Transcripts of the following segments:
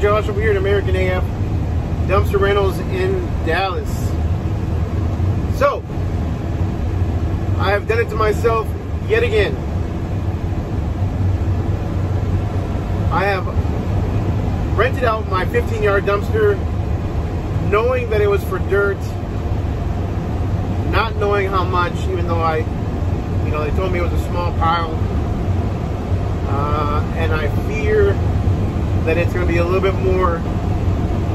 Josh over here at American AF Dumpster Rentals in Dallas. So, I have done it to myself yet again. I have rented out my 15 yard dumpster knowing that it was for dirt, not knowing how much, even though I, you know, they told me it was a small pile. Uh, and I fear that it's going to be a little bit more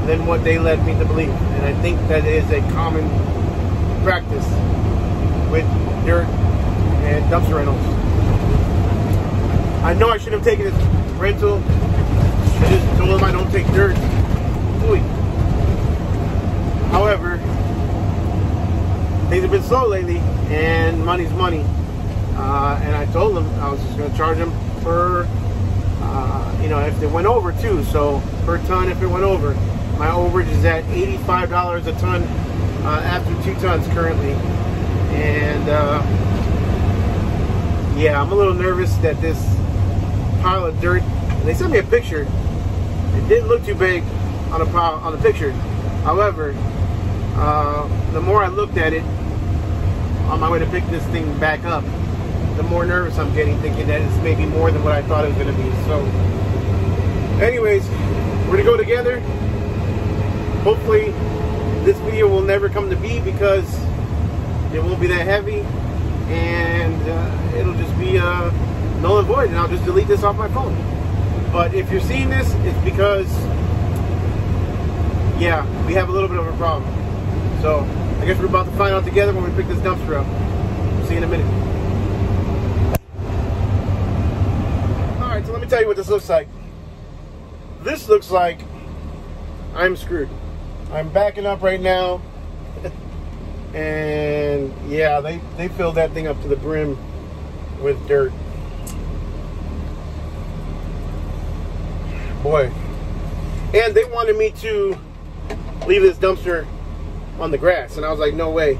than what they led me to believe. And I think that is a common practice with dirt and dumpster rentals. I know I should have taken this rental. I just told them I don't take dirt. Ooh. However, things have been slow lately, and money's money. Uh, and I told them I was just going to charge them per, you know, if it went over too. So per ton if it went over. My overage is at $85 a ton uh, after two tons currently. And uh, yeah, I'm a little nervous that this pile of dirt, they sent me a picture. It didn't look too big on a pile, on the picture. However, uh, the more I looked at it on my way to pick this thing back up, the more nervous I'm getting, thinking that it's maybe more than what I thought it was going to be. So, anyways, we're to go together. Hopefully, this video will never come to be because it won't be that heavy and uh, it'll just be uh, null and void and I'll just delete this off my phone. But if you're seeing this, it's because, yeah, we have a little bit of a problem. So I guess we're about to find out together when we pick this dumpster up. See you in a minute. All right, so let me tell you what this looks like. This looks like I'm screwed. I'm backing up right now. and yeah, they, they filled that thing up to the brim with dirt. Boy. And they wanted me to leave this dumpster on the grass. And I was like, no way.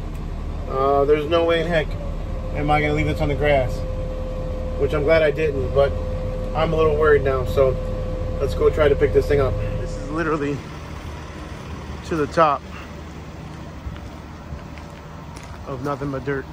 Uh, there's no way in heck am I going to leave this on the grass. Which I'm glad I didn't, but I'm a little worried now. So let's go try to pick this thing up. This is literally to the top of nothing but dirt.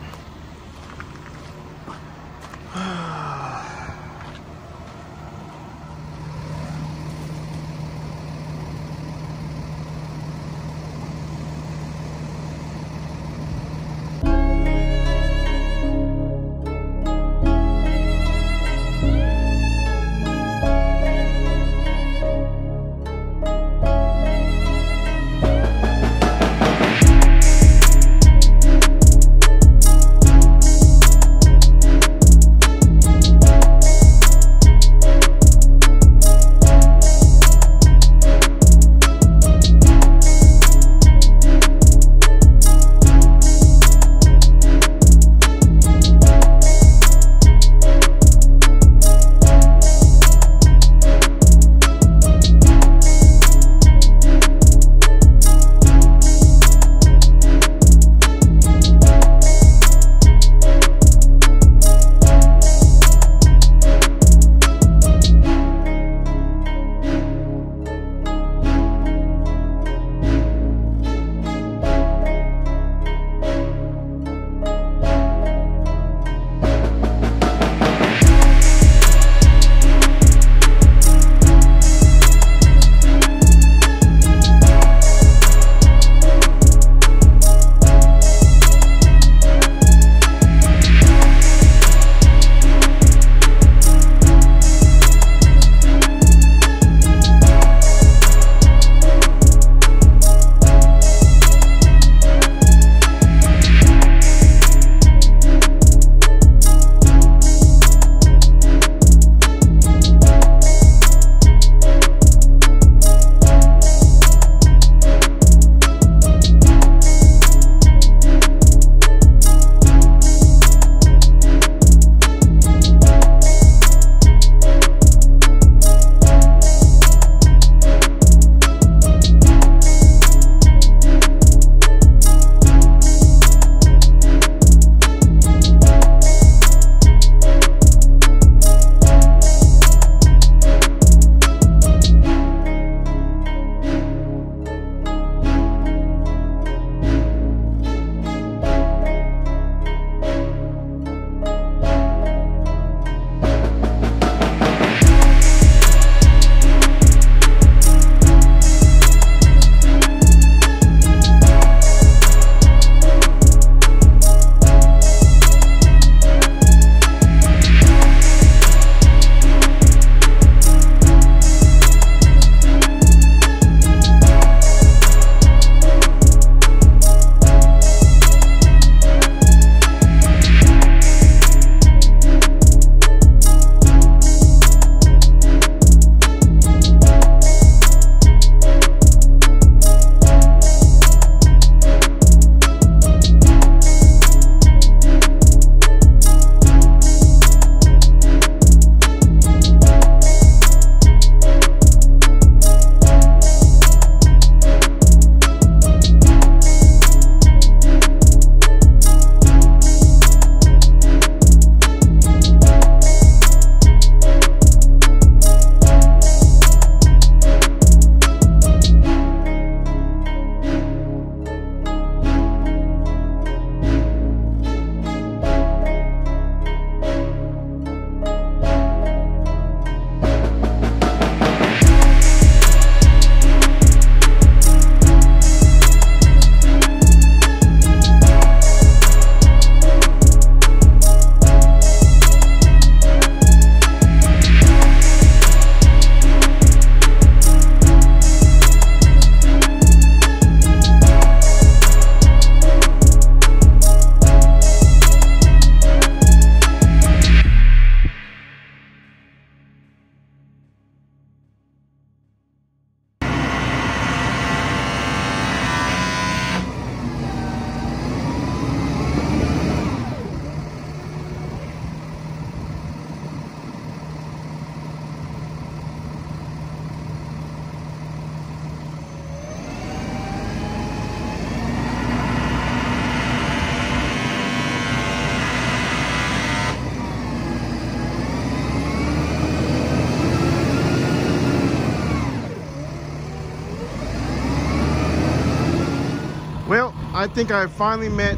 I think I finally met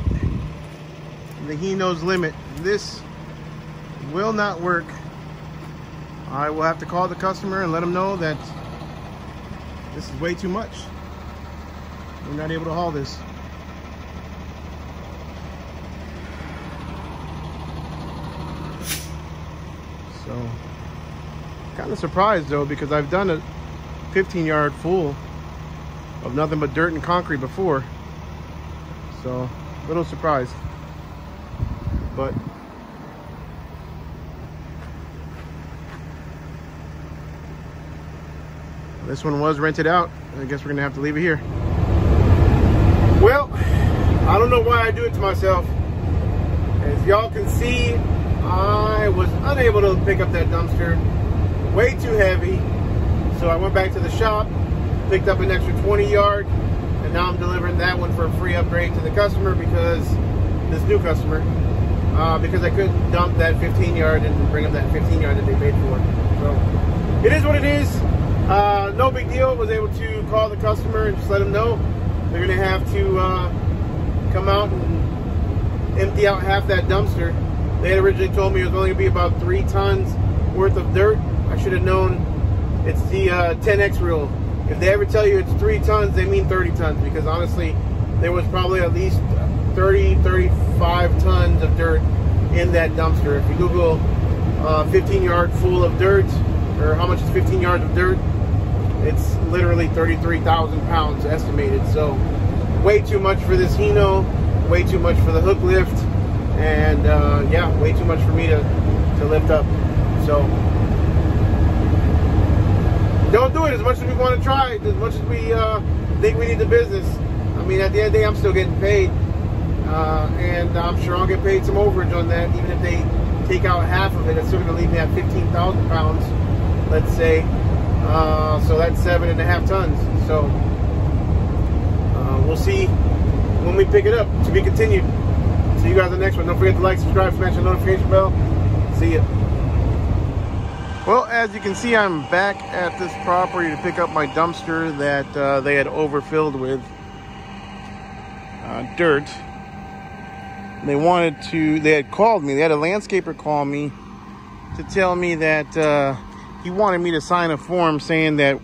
the Hino's limit. This will not work. I will have to call the customer and let them know that this is way too much. We're not able to haul this. So, kind of surprised though because I've done a 15 yard full of nothing but dirt and concrete before. So, a little surprised. But this one was rented out. I guess we're gonna have to leave it here. Well, I don't know why I do it to myself. As y'all can see, I was unable to pick up that dumpster. Way too heavy. So I went back to the shop, picked up an extra 20 yard, and now I'm delivering that one a free upgrade to the customer because this new customer, uh, because I couldn't dump that 15 yard and bring them that 15 yard that they paid for. So it is what it is. Uh, no big deal. Was able to call the customer and just let them know they're gonna have to uh, come out and empty out half that dumpster. They had originally told me it was only gonna be about three tons worth of dirt. I should have known it's the uh, 10x rule. If they ever tell you it's three tons, they mean 30 tons because honestly, there was probably at least 30, 35 tons of dirt in that dumpster. If you Google uh, 15 yard full of dirt, or how much is 15 yards of dirt, it's literally 33,000 pounds estimated. So way too much for this Hino, way too much for the hook lift, and uh, yeah, way too much for me to, to lift up. So don't do it as much as we want to try, as much as we uh, think we need the business. I mean, at the end of the day, I'm still getting paid. Uh, and I'm sure I'll get paid some overage on that, even if they take out half of it. It's still going to leave me at 15,000 pounds, let's say. Uh, so that's seven and a half tons. So uh, we'll see when we pick it up. To be continued. See you guys on the next one. Don't forget to like, subscribe, smash the notification bell. See ya. Well, as you can see, I'm back at this property to pick up my dumpster that uh, they had overfilled with uh, dirt. They wanted to, they had called me, they had a landscaper call me to tell me that uh, he wanted me to sign a form saying that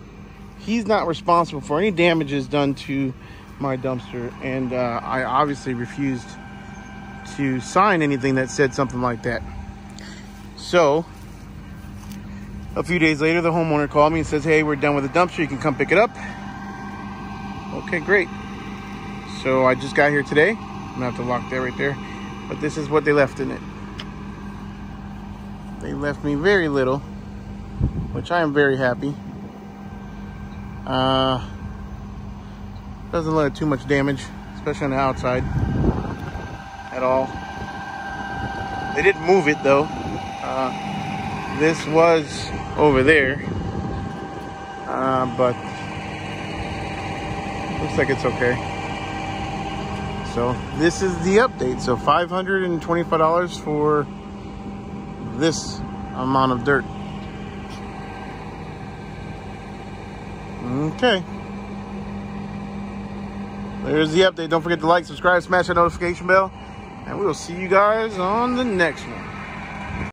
he's not responsible for any damages done to my dumpster. And uh, I obviously refused to sign anything that said something like that. So, a few days later, the homeowner called me and says, Hey, we're done with the dumpster. You can come pick it up. Okay, great. So I just got here today. I'm gonna have to lock that right there. But this is what they left in it. They left me very little which I am very happy. Uh, doesn't look like too much damage, especially on the outside at all. They didn't move it though. Uh, this was over there, uh, but looks like it's okay. So this is the update. So $525 for this amount of dirt. Okay. There's the update. Don't forget to like, subscribe, smash that notification bell. And we will see you guys on the next one.